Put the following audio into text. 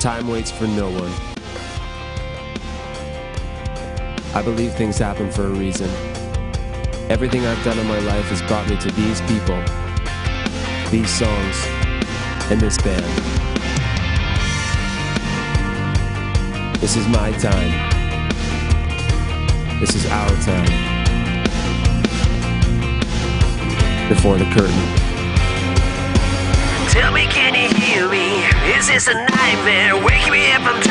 Time waits for no one. I believe things happen for a reason. Everything I've done in my life has brought me to these people, these songs, and this band. This is my time. This is our time. Before the curtain. Tell me, can you hear me? Is this a nightmare? Wake me up, I'm.